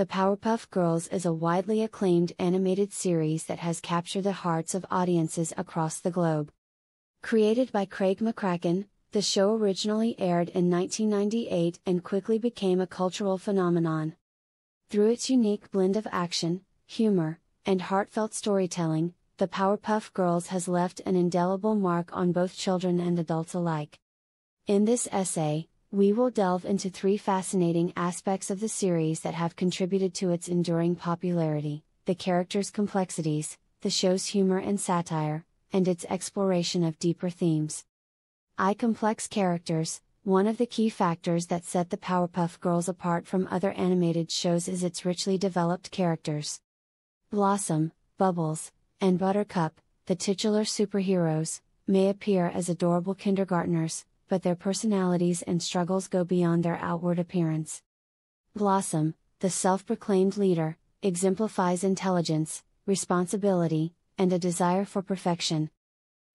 The Powerpuff Girls is a widely acclaimed animated series that has captured the hearts of audiences across the globe. Created by Craig McCracken, the show originally aired in 1998 and quickly became a cultural phenomenon. Through its unique blend of action, humor, and heartfelt storytelling, the Powerpuff Girls has left an indelible mark on both children and adults alike. In this essay, we will delve into three fascinating aspects of the series that have contributed to its enduring popularity the characters' complexities, the show's humor and satire, and its exploration of deeper themes. I complex characters, one of the key factors that set the Powerpuff Girls apart from other animated shows is its richly developed characters. Blossom, Bubbles, and Buttercup, the titular superheroes, may appear as adorable kindergartners, but their personalities and struggles go beyond their outward appearance. Blossom, the self proclaimed leader, exemplifies intelligence, responsibility, and a desire for perfection.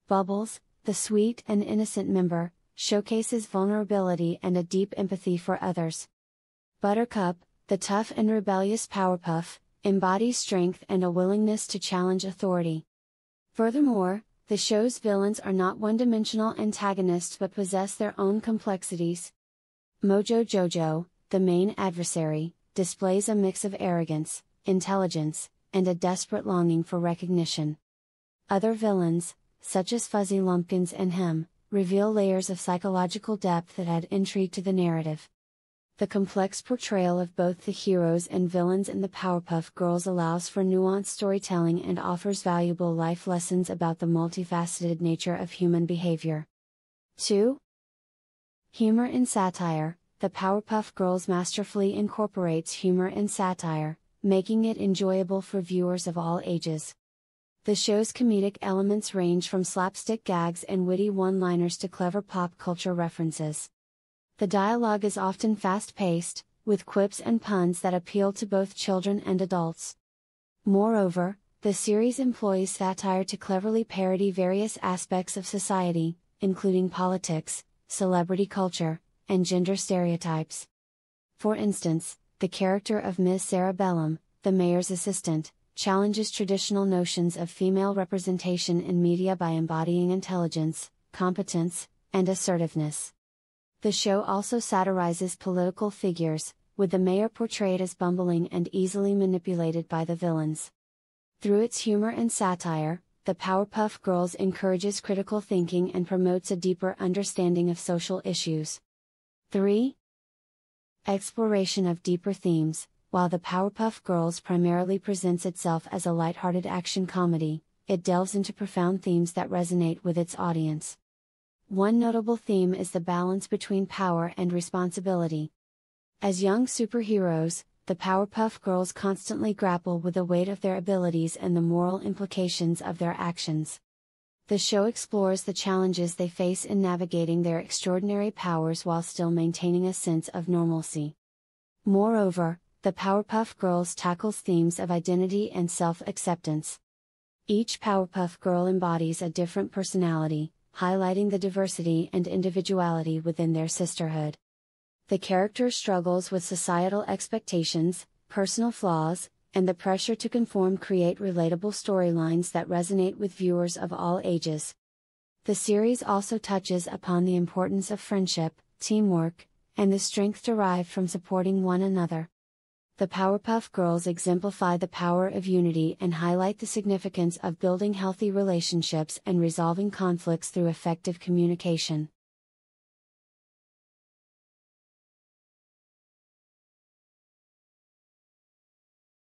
Bubbles, the sweet and innocent member, showcases vulnerability and a deep empathy for others. Buttercup, the tough and rebellious Powerpuff, embodies strength and a willingness to challenge authority. Furthermore, the show's villains are not one dimensional antagonists but possess their own complexities. Mojo Jojo, the main adversary, displays a mix of arrogance, intelligence, and a desperate longing for recognition. Other villains, such as Fuzzy Lumpkins and him, reveal layers of psychological depth that add intrigue to the narrative. The complex portrayal of both the heroes and villains in the Powerpuff Girls allows for nuanced storytelling and offers valuable life lessons about the multifaceted nature of human behavior. 2. Humor and satire The Powerpuff Girls masterfully incorporates humor and satire, making it enjoyable for viewers of all ages. The show's comedic elements range from slapstick gags and witty one liners to clever pop culture references. The dialogue is often fast paced, with quips and puns that appeal to both children and adults. Moreover, the series employs satire to cleverly parody various aspects of society, including politics, celebrity culture, and gender stereotypes. For instance, the character of Ms. Sara Bellum, the mayor's assistant, challenges traditional notions of female representation in media by embodying intelligence, competence, and assertiveness. The show also satirizes political figures, with the mayor portrayed as bumbling and easily manipulated by the villains. Through its humor and satire, the Powerpuff Girls encourages critical thinking and promotes a deeper understanding of social issues. 3. Exploration of deeper themes while the Powerpuff Girls primarily presents itself as a lighthearted action comedy, it delves into profound themes that resonate with its audience. One notable theme is the balance between power and responsibility. As young superheroes, the Powerpuff Girls constantly grapple with the weight of their abilities and the moral implications of their actions. The show explores the challenges they face in navigating their extraordinary powers while still maintaining a sense of normalcy. Moreover, the Powerpuff Girls tackles themes of identity and self acceptance. Each Powerpuff Girl embodies a different personality, highlighting the diversity and individuality within their sisterhood. The character struggles with societal expectations, personal flaws, and the pressure to conform create relatable storylines that resonate with viewers of all ages. The series also touches upon the importance of friendship, teamwork, and the strength derived from supporting one another. The Powerpuff Girls exemplify the power of unity and highlight the significance of building healthy relationships and resolving conflicts through effective communication.